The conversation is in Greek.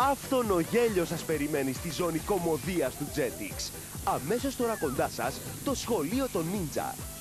Άφθονο γέλιο σας περιμένει στη ζώνη κομμωδίας του Jetix. Αμέσως τώρα κοντά σας, το σχολείο των Ninja.